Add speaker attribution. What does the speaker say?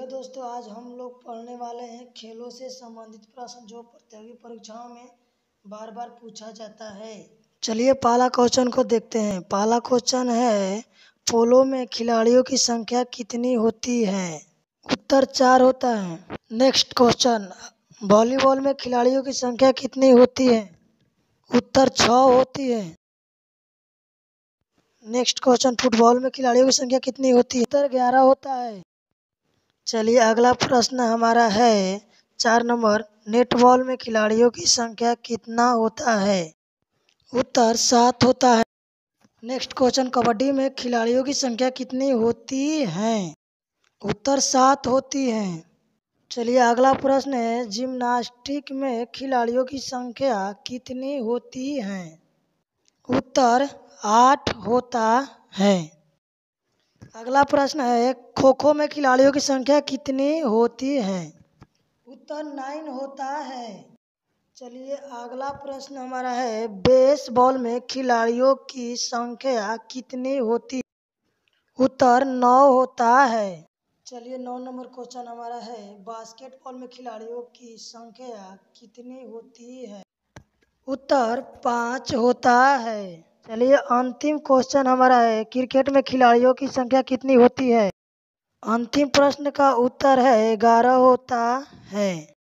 Speaker 1: Hello दोस्तों, आज हम लोग पढ़ने वाले हैं खेलों से संबंधित प्रश्न जो प्रतियोगी परीक्षाओं में बार बार पूछा जाता है। चलिए पहला क्वेश्चन को देखते हैं। पहला क्वेश्चन है, पोलो में खिलाड़ियों की संख्या कितनी होती है? उत्तर चार होता है। नेक्स्ट क्वेश्चन वॉलीबॉल में खिलाड़ियों की संख्या कितनी होती है? उत्तर छ होती है। नेक्स्ट क्वेश्चन फुटबॉल में खिलाड़ियों की संख्या कितनी होती है? उत्तर ग्यारह होता है। चलिए, अगला प्रश्न हमारा है, चार नंबर नेटबॉल में खिलाड़ियों की संख्या कितना होता है? उत्तर, सात होता है। नेक्स्ट क्वेश्चन कबड्डी में खिलाड़ियों की संख्या कितनी होती है? उत्तर, सात होती है। चलिए, अगला प्रश्न है जिम्नास्टिक में खिलाड़ियों की संख्या कितनी होती है? उत्तर, आठ होता है। अगला प्रश्न है खो खो में खिलाड़ियों की संख्या कितनी होती है? उत्तर नाइन होता है। चलिए, अगला प्रश्न हमारा है, बेसबॉल में खिलाड़ियों की संख्या कितनी होती? उत्तर नौ होता है। चलिए, नौ नंबर क्वेश्चन हमारा है, बास्केटबॉल में खिलाड़ियों की संख्या कितनी होती है? उत्तर पाँच होता है। चलिए, अंतिम क्वेश्चन हमारा है क्रिकेट में खिलाड़ियों की संख्या कितनी होती है? अंतिम प्रश्न का उत्तर है, ग्यारह होता है।